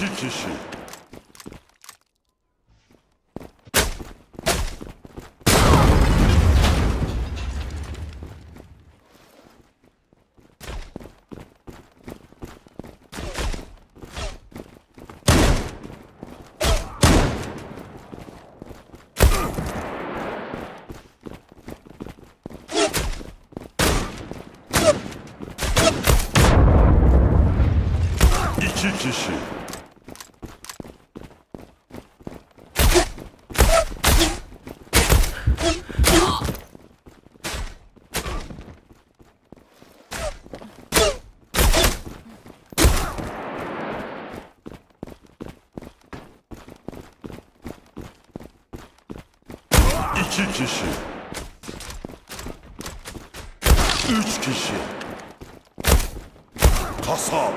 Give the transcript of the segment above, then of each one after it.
Chichishi. Shit. İki kişi. Üç kişi. Kasap.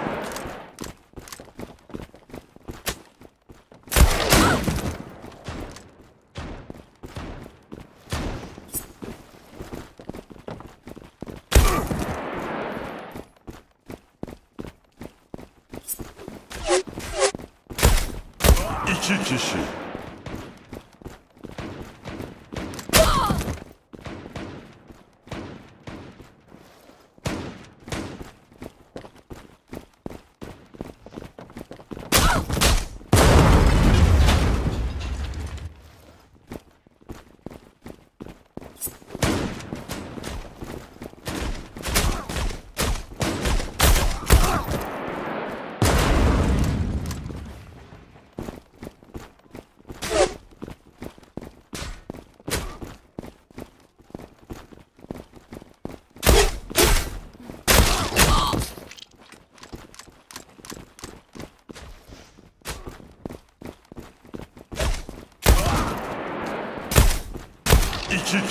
İki kişi.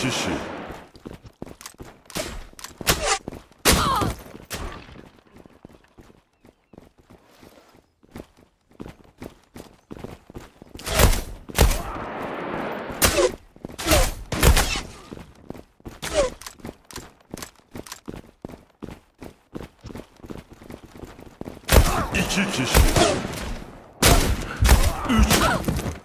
İki kişi. İki kişi. Üç.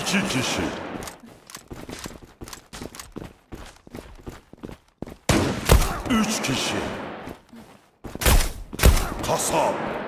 İki kişi. Üç kişi. Kasap.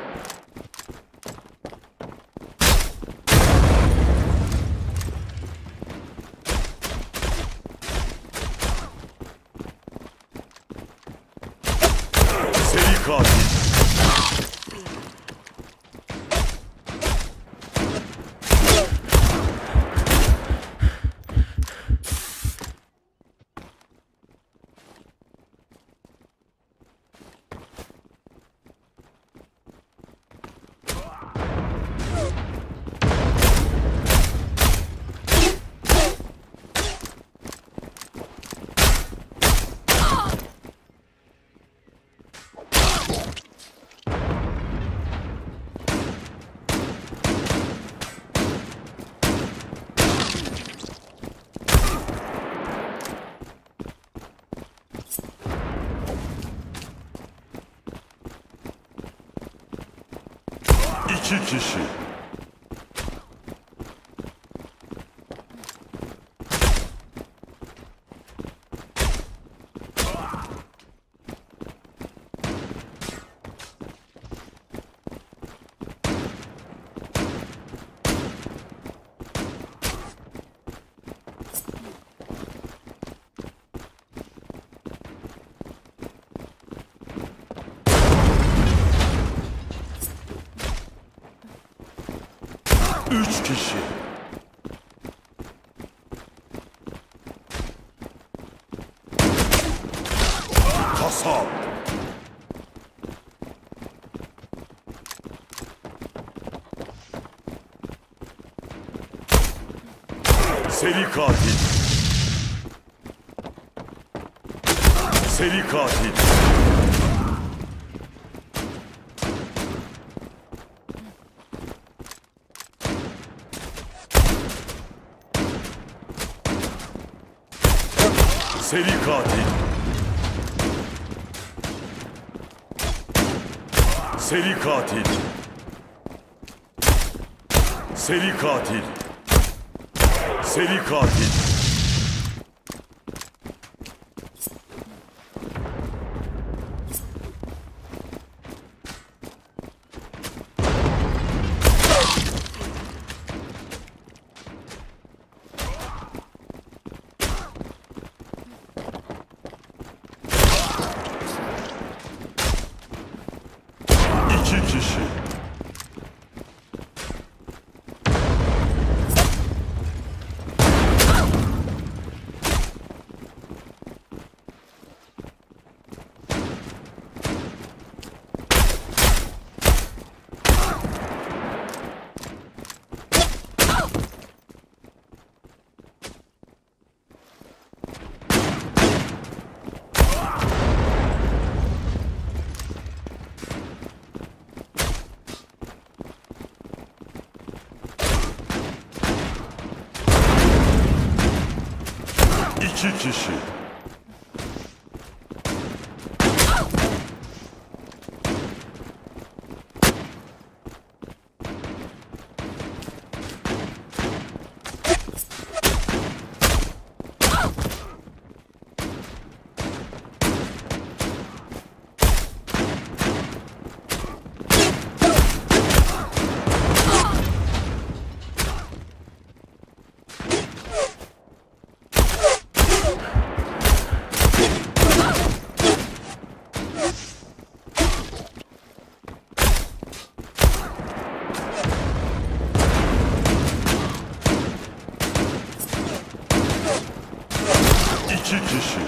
Chichichi. Üç kişi. Kasap. Seri katil. Seri katil. Seri katil. Seri katil. Seri katil. Seri katil. Kişi. İki kişi.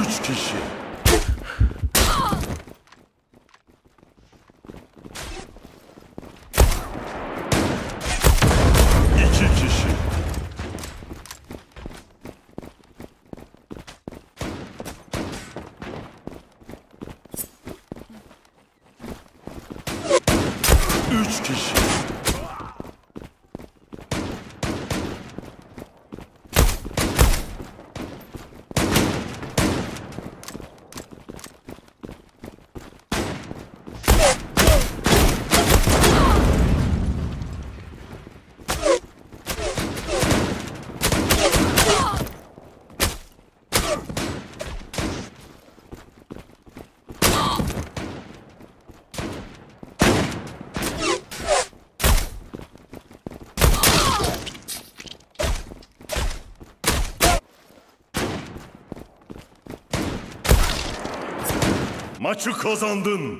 Üç kişi. güç kişi. Maçı kazandın.